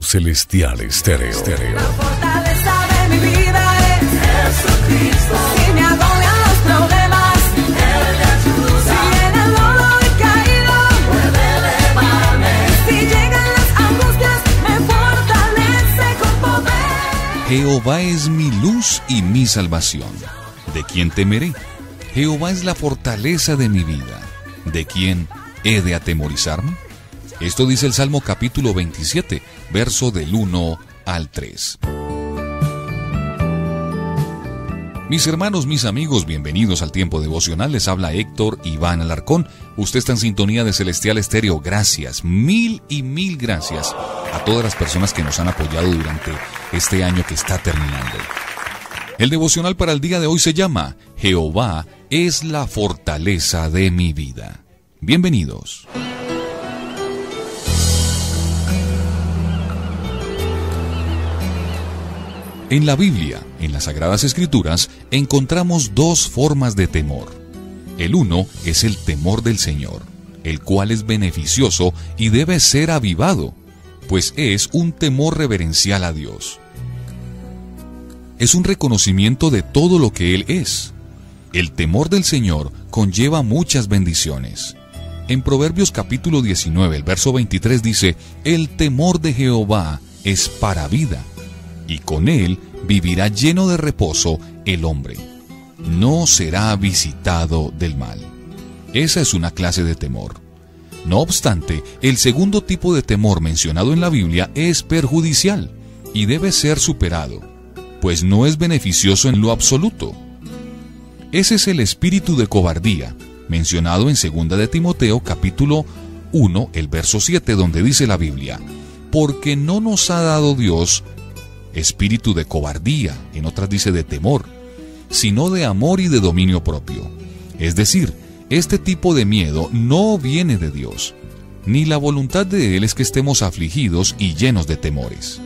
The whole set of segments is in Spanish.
Celestial Estéreo. La fortaleza de mi vida es Jesucristo. Si me agobian los problemas, Él me ayuda. Si en el lodo he caído, puede elevarme. Si llegan las angustias, me fortalece con poder. Jehová es mi luz y mi salvación. ¿De quién temeré? Jehová es la fortaleza de mi vida. ¿De quién he de atemorizarme? Esto dice el Salmo capítulo 27, verso del 1 al 3. Mis hermanos, mis amigos, bienvenidos al tiempo devocional. Les habla Héctor Iván Alarcón. Usted está en sintonía de Celestial Estéreo. Gracias, mil y mil gracias a todas las personas que nos han apoyado durante este año que está terminando. El devocional para el día de hoy se llama Jehová es la fortaleza de mi vida. Bienvenidos. En la Biblia, en las Sagradas Escrituras, encontramos dos formas de temor. El uno es el temor del Señor, el cual es beneficioso y debe ser avivado, pues es un temor reverencial a Dios. Es un reconocimiento de todo lo que Él es. El temor del Señor conlleva muchas bendiciones. En Proverbios capítulo 19, el verso 23 dice, El temor de Jehová es para vida y con él vivirá lleno de reposo el hombre. No será visitado del mal. Esa es una clase de temor. No obstante, el segundo tipo de temor mencionado en la Biblia es perjudicial y debe ser superado, pues no es beneficioso en lo absoluto. Ese es el espíritu de cobardía, mencionado en 2 de Timoteo capítulo 1, el verso 7, donde dice la Biblia, porque no nos ha dado Dios espíritu de cobardía, en otras dice de temor, sino de amor y de dominio propio. Es decir, este tipo de miedo no viene de Dios, ni la voluntad de Él es que estemos afligidos y llenos de temores.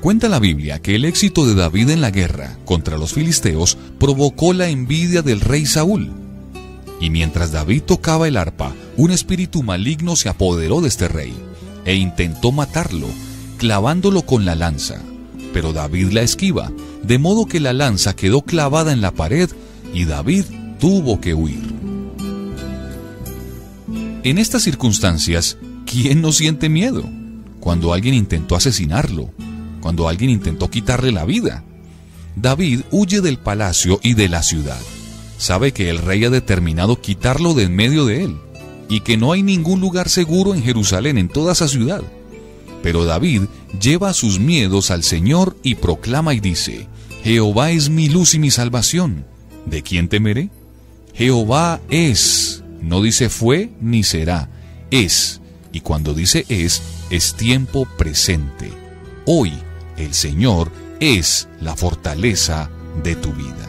Cuenta la Biblia que el éxito de David en la guerra contra los filisteos provocó la envidia del rey Saúl. Y mientras David tocaba el arpa, un espíritu maligno se apoderó de este rey e intentó matarlo, clavándolo con la lanza. Pero David la esquiva, de modo que la lanza quedó clavada en la pared y David tuvo que huir. En estas circunstancias, ¿quién no siente miedo? Cuando alguien intentó asesinarlo, cuando alguien intentó quitarle la vida. David huye del palacio y de la ciudad. Sabe que el rey ha determinado quitarlo de en medio de él y que no hay ningún lugar seguro en Jerusalén, en toda esa ciudad. Pero David lleva sus miedos al Señor y proclama y dice, Jehová es mi luz y mi salvación. ¿De quién temeré? Jehová es, no dice fue ni será, es. Y cuando dice es, es tiempo presente. Hoy el Señor es la fortaleza de tu vida.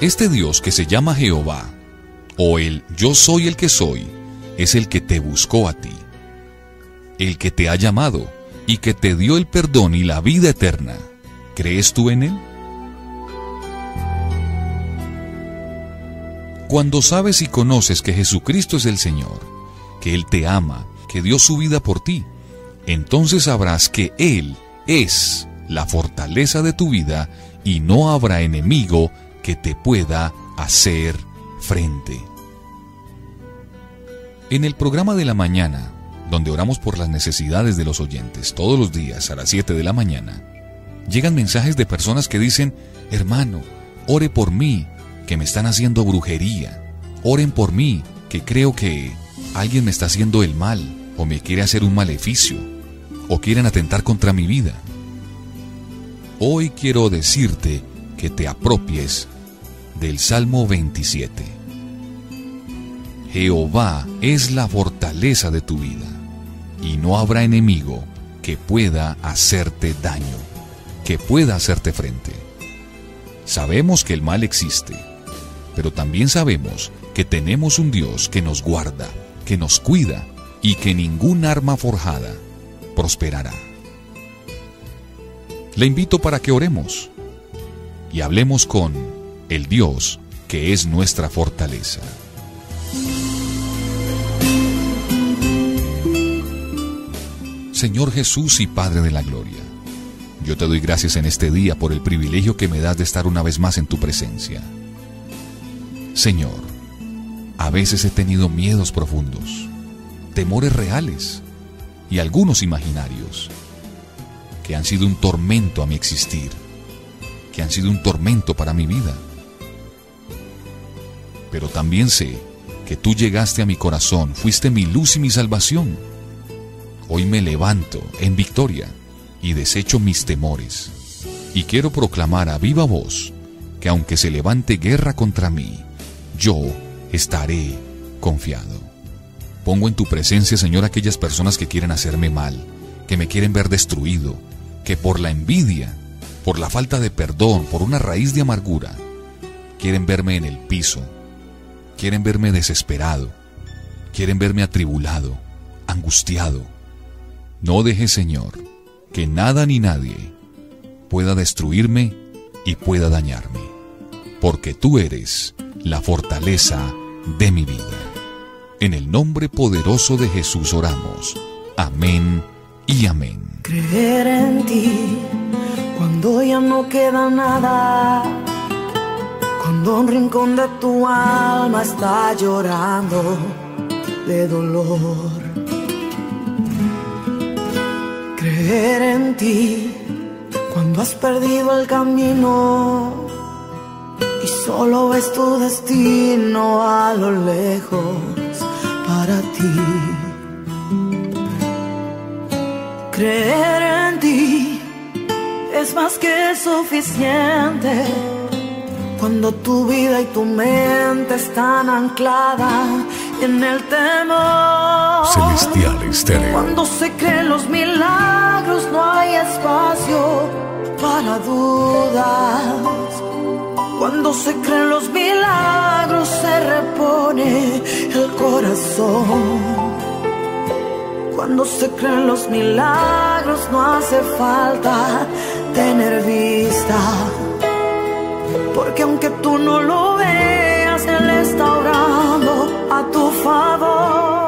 Este Dios que se llama Jehová, o el yo soy el que soy, es el que te buscó a ti, el que te ha llamado y que te dio el perdón y la vida eterna. ¿Crees tú en él? Cuando sabes y conoces que Jesucristo es el Señor, que Él te ama, que dio su vida por ti, entonces sabrás que Él es la fortaleza de tu vida y no habrá enemigo que te pueda hacer frente. En el programa de la mañana, donde oramos por las necesidades de los oyentes todos los días a las 7 de la mañana, llegan mensajes de personas que dicen, hermano, ore por mí, que me están haciendo brujería. Oren por mí, que creo que alguien me está haciendo el mal, o me quiere hacer un maleficio, o quieren atentar contra mi vida. Hoy quiero decirte que te apropies del Salmo 27. Jehová es la fortaleza de tu vida, y no habrá enemigo que pueda hacerte daño, que pueda hacerte frente. Sabemos que el mal existe, pero también sabemos que tenemos un Dios que nos guarda, que nos cuida y que ningún arma forjada prosperará. Le invito para que oremos y hablemos con el Dios que es nuestra fortaleza. Señor Jesús y Padre de la Gloria, yo te doy gracias en este día por el privilegio que me das de estar una vez más en tu presencia. Señor, a veces he tenido miedos profundos, temores reales y algunos imaginarios, que han sido un tormento a mi existir, que han sido un tormento para mi vida. Pero también sé que tú llegaste a mi corazón, fuiste mi luz y mi salvación. Hoy me levanto en victoria y desecho mis temores. Y quiero proclamar a viva voz que aunque se levante guerra contra mí, yo estaré confiado. Pongo en tu presencia, Señor, aquellas personas que quieren hacerme mal, que me quieren ver destruido, que por la envidia, por la falta de perdón, por una raíz de amargura, quieren verme en el piso, quieren verme desesperado, quieren verme atribulado, angustiado. No dejes, Señor, que nada ni nadie pueda destruirme y pueda dañarme, porque tú eres la fortaleza de mi vida. En el nombre poderoso de Jesús oramos. Amén y amén. Creer en ti cuando ya no queda nada. Cuando un rincón de tu alma está llorando de dolor. Creer en ti cuando has perdido el camino y solo ves tu destino a lo lejos para ti. Creer en ti es más que suficiente cuando tu vida y tu mente están ancladas en el temor. Celestial Estéreo. Cuando se creen los milagros no hay espacio para dudas. Cuando se creen los milagros se repone el corazón. Cuando se creen los milagros no hace falta tener vista. Porque aunque tú no lo veas, Él está orando a tu favor.